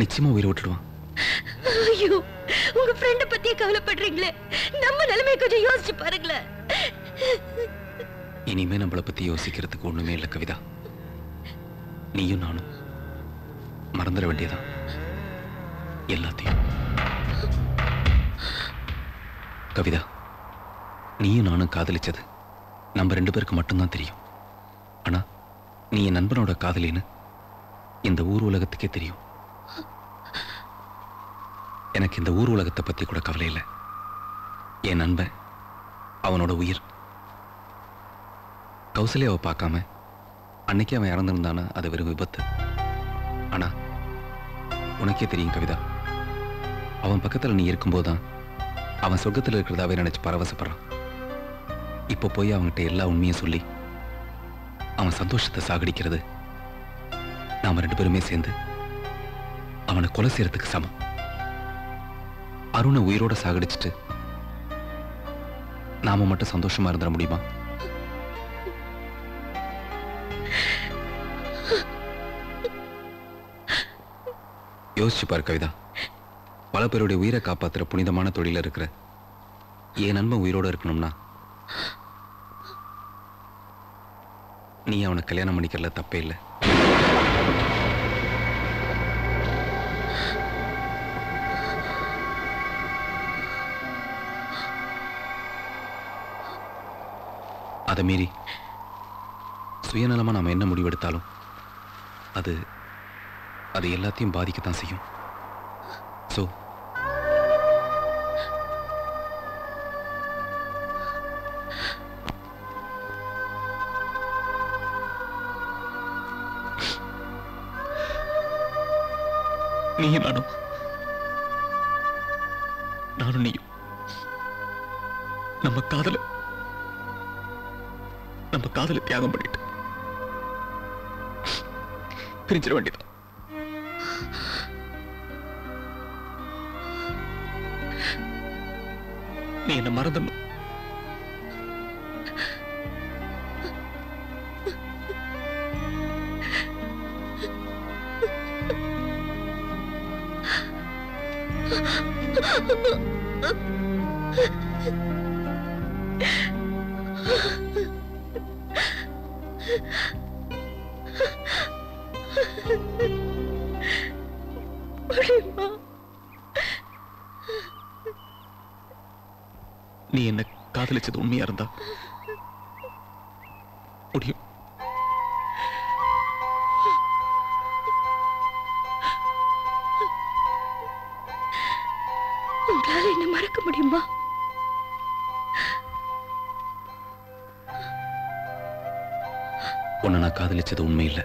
நிச்சயமா உயிரை விட்டுடுவான். ஐயோ உங்க ஃப்ரெண்ட பத்தியே கவலைப்படுறீங்களே. நம்ம நிலைமையை கொஞ்சம் யோசிச்சு பாருங்களேன். இனிமே நம்மளை பத்தி யோசிக்கிறதுக்கு ஒண்ணுமே இல்லை கவிதா. நீயும் நானும் மறந்துட வேண்டியதான் எல்லாத்தையும். கவிதா நீயும் நானும் காதலிச்சது நம்ம ரெண்டு பேருக்கு மட்டும்தான் தெரியும். ஆனா நீ என் நண்பனோட காதலின்னு இந்த ஊர் உலகத்துக்கே தெரியும். எனக்கு இந்த ஊர் உலகத்தை பத்தி கூட கவலை இல்லை. என் நண்பன் அவனோட உயிர். கௌசல்யாவை பார்க்காம அன்னைக்கு அவன் இறந்திருந்தானா அது வெறும் விபத்து. ஆனா உனக்கே தெரியும் கவிதா. அவன் பக்கத்துல நீ இருக்கும்போதான் அவன் சொர்க்கத்துல இருக்கிறதாவே நினைச்சு பரவசப்படுறான். இப்போ போய் அவன்கிட்ட எல்லா உண்மையும் சொல்லி அவன் சந்தோஷத்தை சாகடிக்கிறது. நாம ரெண்டு பேருமே சேர்ந்து அவனை கொலை செய்யறதுக்கு சமம். அருணை உயிரோட சாகடிச்சிட்டு நாம மட்டும் சந்தோஷமா இருந்துட முடியுமா? யோசிச்சு பாரு கவிதா. பல பேருடைய உயிரை காப்பாத்துற புனிதமான தொழில இருக்கிற என் நண்பன் உயிரோட இருக்கணும்னா நீ அவனை கல்யாணம் பண்ணிக்கிறல தப்பே இல்லை. அதை மீறி சுயநலமா நாம என்ன முடிவெடுத்தாலும் அது அது எல்லாத்தையும் பாதிக்கத்தான் செய்யும். ஸோ நீயும் நானும். நானும் நீயும். நம்ம காதல நம்ம காதலை தியாகம் பண்ணிட்டு பிரிஞ்சிட வேண்டியது நீ என்ன மறந்துடணும் Ha ha ha! முடியுமா நீ என்ன காதலிச்சது உண்மையா இருந்தா? முடியும். உங்களால என்ன மறக்க முடியுமா? உன்னை நான் காதலிச்சது உண்மை இல்லை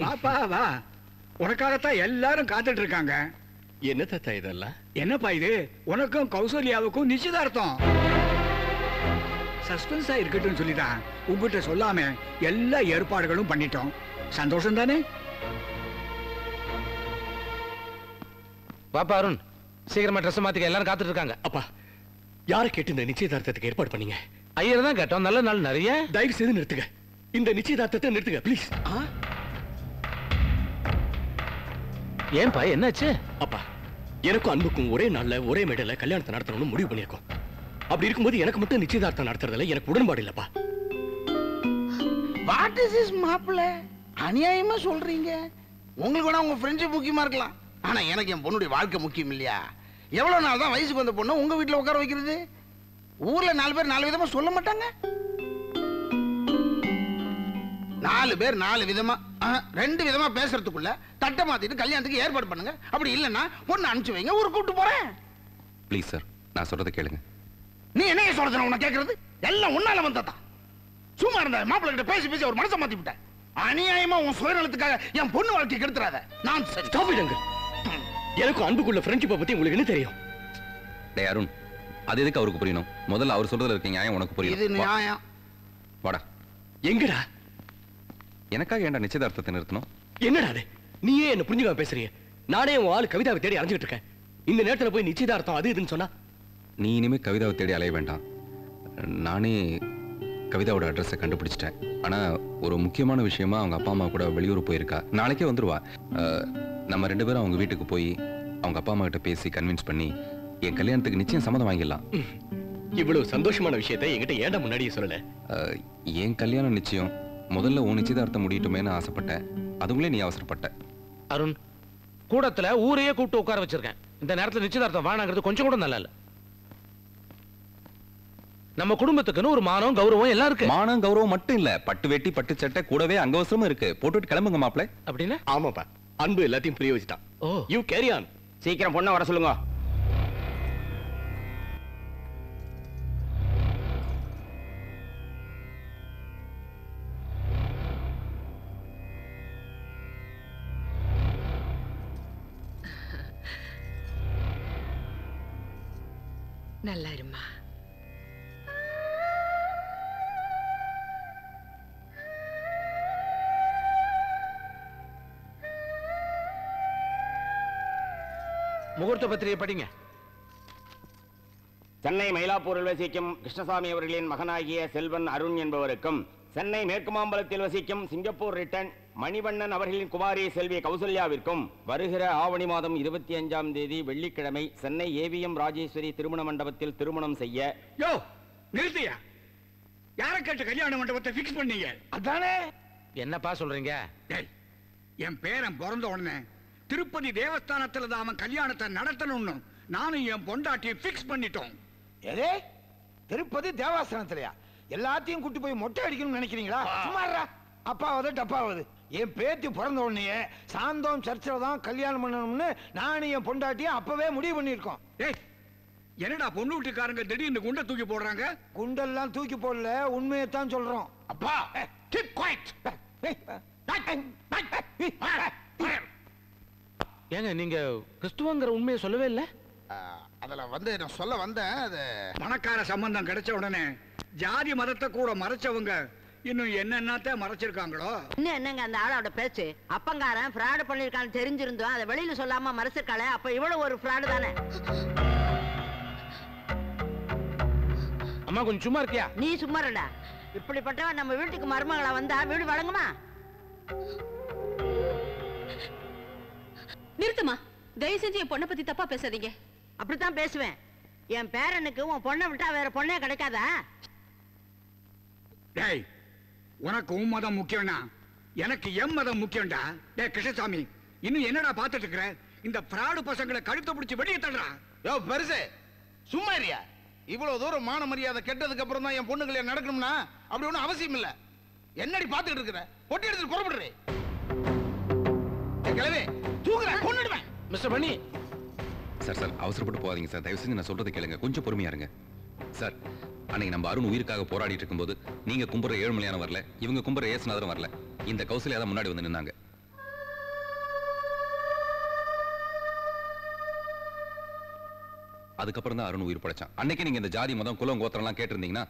வாப்பா வா உனக்காகத்தான் எல்லாரும் காத்துட்டு இருக்காங்க என்ன தாத்தா இதெல்லாம்? என்னப்பா இது? உனக்கும் கௌசல்யாவுக்கும் நிச்சயதார்த்தம். சஸ்பென்ஸா இருக்கட்டும் சொல்லிதான் உங்ககிட்ட சொல்லாம எல்லா ஏற்பாடுகளும் பண்ணிட்டோம். சந்தோஷம் தானே பாப்பா அருண் சீக்கிரமா ட்ரெஸ் மாத்திக்க எல்லாரும் காத்துட்டு இருக்காங்க அப்பா யாரை கேட்டு இந்த நிச்சயதார்த்தத்துக்கு ஏற்பாடு பண்ணீங்க? ஐயர் தான் கேட்டோம். நல்ல நாள் நிறைய. தயவு செய்து நிறுத்துங்க. இந்த நிச்சயதார்த்தத்தை நிறுத்துங்க ப்ளீஸ் ஏன்பா என்னாச்சு? அப்பா எனக்கும் அன்புக்கும் ஒரே நாள்ல ஒரே மேடையில கல்யாணத்தை நடத்தணும்னு முடிவு பண்ணியிருக்கோம். அப்படி இருக்கும்போது எனக்கு மட்டும் நிச்சயதார்த்தம் நடத்துறதுல எனக்கு உடன்பாடு இல்லப்பா. வாட் இஸ் இஸ் மாப்பிள்ள? அநியாயமா சொல்றீங்க. உங்களுக்கு வேணா உங்க ஃப்ரெண்ட்ஷிப் முக்கியமா இருக்கலாம். ஆனா எனக்கு என் பொண்ணுடைய வாழ்க்கை முக்கியம் இல்லையா? எவ்வளவு நாள் தான் வயசுக்கு வந்த பொண்ணு உங்க வீட்டுல உட்கார வைக்கிறது? ஊர்ல நாலு பேர் நாலு விதமா சொல்ல மாட்டாங்க. நாலு பேர் நாலு விதமா ரெண்டு விதமா பேசுறதுக்குள்ள தட்டை மாத்திட்டு கல்யாணத்துக்கு ஏற்பாடு பண்ணுங்க. அப்படி இல்லைன்னா பொண்ணு அனுப்பிச்சு வைங்க ஊருக்கு கூப்பிட்டு போறேன். ப்ளீஸ் சார் நான் சொல்றதை கேளுங்க. நீ என்ன சொல்றது உனக்கு கேக்குறது? எல்லாம் உன்னால வந்ததா சும்மா இருந்த மாப்பிள்ளை கிட்ட பேசி பேசி ஒரு மனசை மாத்தி விட்டேன் அநியாயமா உன் சுயநலத்துக்காக என் பொண்ணு வாழ்க்கை கெடுத்துறாத. நான் uncle. எனக்கும் அன்புக்குள்ள ஃப்ரெண்ட்ஷிப்பை பத்தி உங்களுக்கு என்ன தெரியும்? டே அருண். அது எதுக்கு அவருக்கு புரியணும்? முதல்ல அவர் சொல்றதுல இருக்க நியாயம் உனக்கு வா. நியாயம். வாடா. எங்கடா? எனக்காக ஏன்டா நிச்சயதார்த்தத்தை நிறுத்தணும்? என்னடா அது? நீயே என்ன புரிஞ்சுக்காம பேசுறீங்க? நானே உன் ஆளு கவிதாவை தேடி அலைஞ்சிட்டு இருக்கேன். இந்த நேரத்துல போய் நிச்சயதார்த்தம் அது இதுன்னு சொன்னா? நீ இனிமே கவிதாவை தேடி அலைய வேண்டாம். நானே கவிதாவோட அட்ரஸை கண்டுபிடிச்சிட்டேன். ஆனா ஒரு முக்கியமான விஷயமா அவங்க அப்பா அம்மா கூட வெளியூர் போயிருக்கா. நாளைக்கே வந்துருவா. நம்ம ரெண்டு பேரும் அவங்க வீட்டுக்கு போய் அவங்க அப்பா அம்மா கிட்ட பேசி கன்வின்ஸ் பண்ணி என் கல்யாணத்துக்கு நிச்சயம் சம்மதம் வாங்கிடலாம். இவ்வளவு சந்தோஷமான விஷயத்தை என்கிட்ட ஏன்டா முன்னாடியே சொல்லல? என் கல்யாணம் நிச்சயம். முதல்ல உன் நிச்சயதார்த்தம் முடியட்டுமேன்னு ஆசைப்பட்டேன். அதுங்களே நீ அவசரப்பட்ட. அருண் கூடத்துல ஊரையே கூப்பிட்டு உட்கார வச்சிருக்கேன். இந்த நேரத்துல நிச்சயதார்த்தம் வேணாங்கிறது கொஞ்சம் கூட நல்லா இல்ல. நம்ம குடும்பத்துக்குன்னு ஒரு மானம் கௌரவம் எல்லாம் இருக்கு. மானம் கௌரவம் மட்டும் இல்ல. பட்டு வெட்டி பட்டு சட்டை கூடவே அங்கவசரமும் இருக்கு. போட்டுட்டு கிளம்புங்க மாப்பிள்ளை அப்படின்னா? ஆமாப்பா. அன்பு எல்லாத்தையும் புரிய வச்சுட்டான். ஓ. யூ கேரி ஆன் சீக்கிரம் பொண்ணை வர சொல்லுங்க. நல்லா இருமா முகூர்த்த பத்திரிகை படிங்க சென்னை மயிலாப்பூரில் வசிக்கும் கிருஷ்ணசாமி அவர்களின் மகனாகிய செல்வன் அருண் என்பவருக்கும் சென்னை மேற்கு மாம்பலத்தில் வசிக்கும் சிங்கப்பூர் ரிட்டன் மணிவண்ணன் அவர்களின் குமாரி செல்வி கௌசல்யாவிற்கும் வருகிற ஆவணி மாதம் இருபத்தி அஞ்சாம் தேதி வெள்ளிக்கிழமை சென்னை ஏவிஎம் ராஜேஸ்வரி திருமண மண்டபத்தில் திருமணம் செய்ய யோ நிறுத்தியா? யாரை கேட்டு கல்யாண மண்டபத்தை ஃபிக்ஸ் பண்ணீங்க? அதானே? என்னப்பா சொல்றீங்க? டேய் என் பேரன் பிறந்த உடனே திருப்பதி தேவஸ்தானத்துல தான் அவன் கல்யாணத்தை நடத்தணும்னு நானும் என் பொண்டாட்டியை ஃபிக்ஸ் பண்ணிட்டோம். எதே? திருப்பதி தேவாசனத்திலயா எல்லாத்தையும் கூட்டி போய் மொட்டை அடிக்கணும்னு நினைக்கிறீங்களா சும்மாறா அப்பாவது டப்பாவது என் பேத்தி பிறந்த உடனே சாந்தோம் சர்ச்சில் தான் கல்யாணம் பண்ணணும்னு நானும் என் பொண்டாட்டியும் அப்பவே முடிவு பண்ணியிருக்கோம் டேய் என்னடா பொண்ணு வீட்டுக்காரங்க திடீர்னு குண்டை தூக்கி போடுறாங்க குண்டெல்லாம் தூக்கி போடல உண்மையை தான் சொல்றோம் அப்பா keep quiet. ஏங்க நீங்க கிறிஸ்துவங்கிற உண்மையை சொல்லவே இல்ல அதுல வந்து நான் சொல்ல வந்தேன் அது பணக்கார சம்பந்தம் கிடைச்ச உடனே ஜாதி மதத்தை கூட மறைச்சவங்க இன்னும் என்னென்னத்த மறைச்சிருக்காங்களோ? இன்னும் என்னங்க அந்த ஆளோட பேச்சு? அப்பங்காரன் ஃப்ராடு பண்ணிருக்கான்னு தெரிஞ்சிருந்தோம் அதை வெளியில சொல்லாம மறைச்சிருக்காளே அப்ப இவ்வளவு ஒரு ஃப்ராடு தானே? அம்மா கொஞ்சம் சும்மா இருக்கியா? நீ சும்மா இருடா. இப்படிப்பட்டவன் நம்ம வீட்டுக்கு மருமகளா வந்தா வீடு வழங்குமா? நிறுத்துமா தயவு செஞ்சு என் பொண்ணை பத்தி தப்பா பேசாதீங்க. அப்படித்தான் பேசுவேன். என் பேரனுக்கு உன் பொண்ணை விட்டா வேற பொண்ணே கிடைக்காதா? டேய் உனக்கு உன் மதம் முக்கியம்னா எனக்கு எம் மதம் முக்கியம்டா. டேய் கிருஷ்ணசாமி இன்னும் என்னடா பார்த்துட்டு இருக்கிற? இந்த ஃப்ராடு பசங்களை கழுத்தை பிடிச்சி வெளியே தள்ளுறா. யோ பெருசு சும்மா இருயா இவ்வளவு தூரம் மான மரியாதை கெட்டதுக்கு அப்புறம் தான் என் பொண்ணு கல்யாணம் நடக்கணும்னா அப்படி ஒண்ணும் அவசியம் இல்ல. என்னடி பாத்துக்கிட்டு இருக்கிற? பொட்டி எடுத்து புறப்படுறே. கிளவே தூக்குற கொன்னுடுவேன். மிஸ்டர் பண்ணி சார் சார் அவசரப்பட்டு போகாதீங்க சார். தயவு செஞ்சு நான் சொல்றதை கேளுங்க. கொஞ்சம் பொறுமையா இருங்க. சார் அன்னைக்கு நம்ம அருண் உயிருக்காக போராடிட்டு இருக்கும்போது நீங்க கும்புற ஏழுமலையான வரல இவங்க கும்புற ஏசுநாதரும் வரல. இந்த கௌசல்யா தான் முன்னாடி வந்து நின்னாங்க. அதுக்கப்புறம் தான் அருண் உயிர் படைச்சான் அன்னைக்கு நீங்க இந்த ஜாதி மதம் குலம் கோத்திரம்லாம் கேட்டிருந்தீங்கன்னா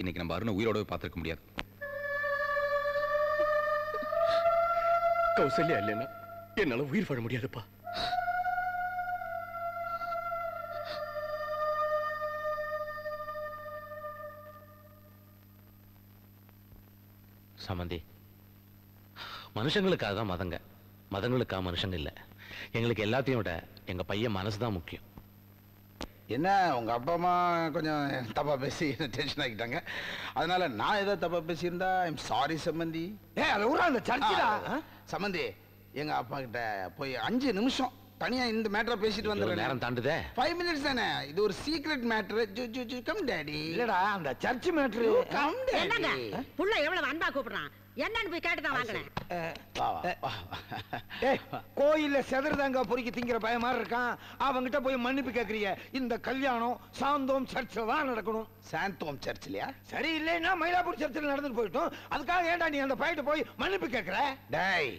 இன்னைக்கு நம்ம அருணை உயிரோடவே பார்த்துருக்க முடியாது. கௌசல்யா இல்லைன்னா என்னால உயிர் வாழ முடியாதுப்பா. சமந்தி மனுஷங்களுக்காக தான் மதங்க. மதங்களுக்காக மனுஷங்க இல்ல. எங்களுக்கு எல்லாத்தையும் விட எங்க பையன் மனசு தான் முக்கியம். என்ன உங்க அப்பா அம்மா கொஞ்சம் தப்பா பேசி டென்ஷன் ஆக்கிட்டாங்க. அதனால நான் ஏதோ தப்பா பேசியிருந்தா ஐம் சாரி சம்பந்தி ஏ அது ஊரா அந்த சர்ச்சிடா. சம்பந்தி எங்க அப்பா கிட்ட போய் அஞ்சு நிமிஷம் தனியா இந்த மேட்டரை பேசிட்டு வந்துடுறேன். நேரம் தாண்டுதே. ஃபைவ் மினிட்ஸ் தானே? இது ஒரு சீக்ரெட் மேட்டர் ஜு ஜு ஜு கம் டாடி இல்லடா அந்த சர்ச் மேட்டர் கம் என்னங்க? புள்ள எவ்வளவு அன்பா கூப்பிடுறான். என்னன்னு போய் கேட்டுதான் வாங்கினேன். கோயில்ல செதறதாங்க பொறுக்கி திங்கிற பய மாதிரி இருக்கான். அவங்கிட்ட போய் மன்னிப்பு கேக்குறீங்க. இந்த கல்யாணம் சாந்தோம் சர்ச்சில் தான் நடக்கணும். சாந்தோம் சர்ச்சிலையா சரி இல்லைன்னா மயிலாப்பூர் சர்ச்சில் நடந்துட்டு போயிட்டோம். அதுக்காக ஏன்டா நீ அந்த பையிட்ட போய் மன்னிப்பு கேக்குற? டேய்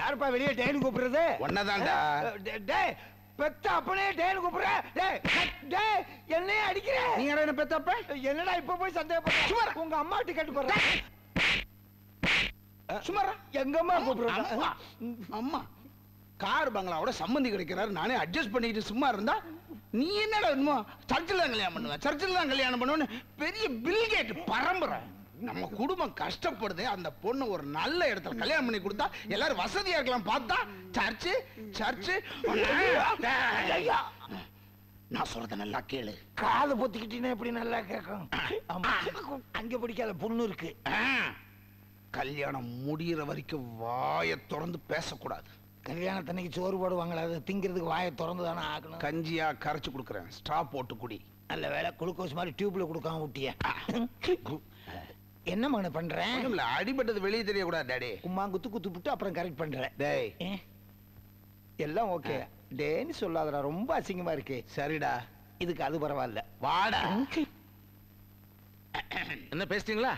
யாருப்பா வெளியே டேனு கூப்பிடுறது? ஒன்னதான்டா. டேய் பெத்த அப்பனே டேன்னு கூப்பிடுற. டேய் டேய் என்னைய அடிக்கிற. நீ என்ன பெத்தப்ப என்னடா இப்ப போய் சந்தேகப்படுற? உங்க அம்மா டிக்கெட் போடுற சுமாரா. எங்க அம்மா கூப்பிடுற அம்மா. கார் பங்களாவோட சம்மந்தி கிடைக்கிறாரு. நானே அட்ஜஸ்ட் பண்ணிட்டு சும்மா இருந்தா நீ என்னடா சர்ச்சில் தான் கல்யாணம் பண்ணுவ. சர்ச்சில் தான் கல்யாணம் பண்ணுவேன்னு பெரிய பில்கேட் பரம்பரை. நம்ம குடும்பம் கஷ்டப்படுது அந்த பொண்ணு ஒரு நல்ல இடத்துல கல்யாணம் பண்ணி கொடுத்தா எல்லாரும் வசதியா இருக்கலாம் பார்த்தா சர்ச்சு சர்ச்சு. நான் சொல்றத நல்லா கேளு. காது பொத்திக்கிட்டீங்கன்னா எப்படி நல்லா கேட்கும். அங்க பிடிக்காத பொண்ணு இருக்கு. கல்யாணம் முடியிற வரைக்கும் வாயை திறந்து பேசக்கூடாது. கல்யாணத்தன்னைக்கு சோறு போடுவாங்களா அது திங்கிறதுக்கு வாயை திறந்து தானே ஆகணும்? கஞ்சியா கரைச்சு கொடுக்குறேன். ஸ்ட்ரா போட்டு குடி. நல்ல வேலை குளுக்கோஸ் மாதிரி டியூப்ல கொடுக்காம விட்டிய என்ன மகன பண்றேன் இல்ல அடிபட்டது வெளியே தெரியக்கூடாது டாடி. உமா குத்து குத்து விட்டு அப்புறம் கரெக்ட் பண்றேன் டேய்? எல்லாம் ஓகே. டேன்னு சொல்லாதடா ரொம்ப அசிங்கமா இருக்கு. சரிடா. இதுக்கு அது பரவாயில்ல. வாடா. என்ன பேசிட்டீங்களா?